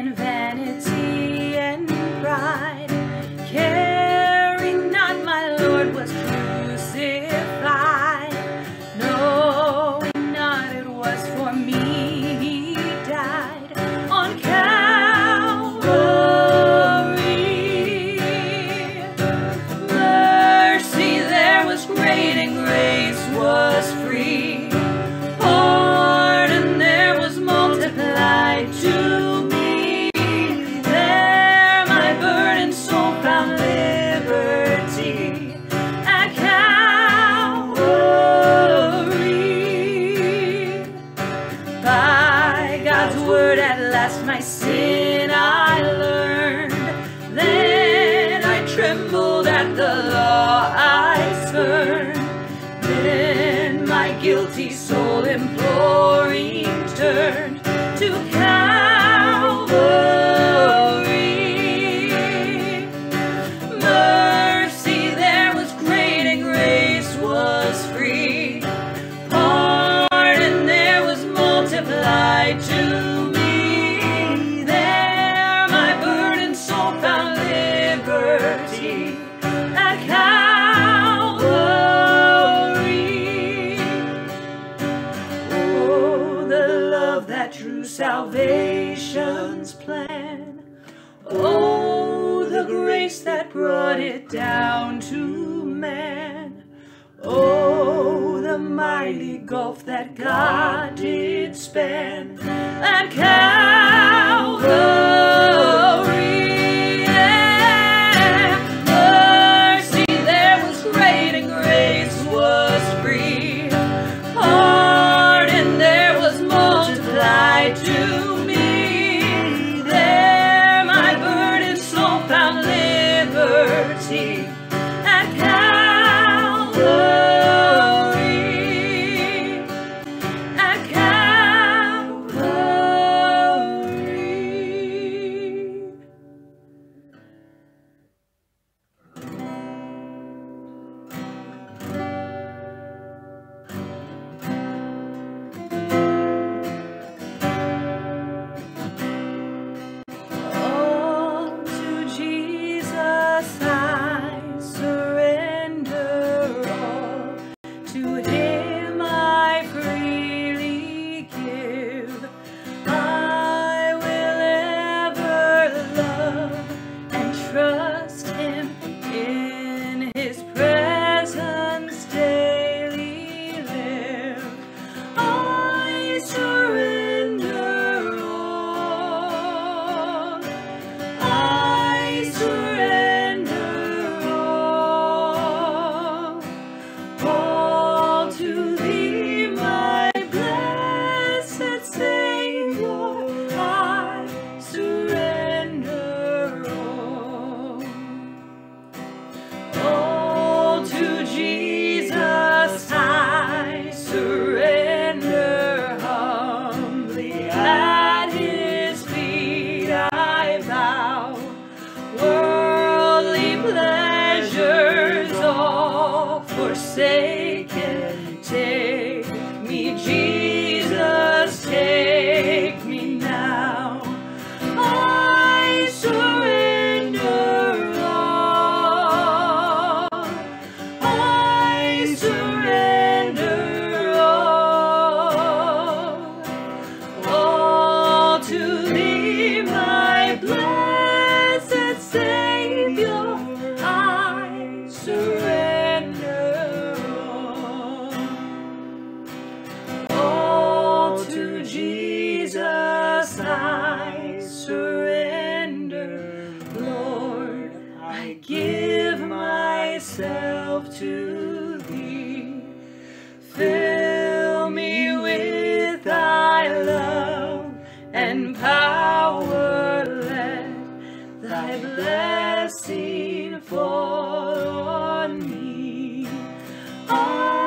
in vanity. past my sin I learned. Then I trembled at the law I spurned. Then my guilty soul imploring turned to plan. Oh, the grace that brought it down to man. Oh, the mighty gulf that God did span. And Calvary. liberty. give myself to thee. Fill me with thy love and power, let thy blessing fall on me. I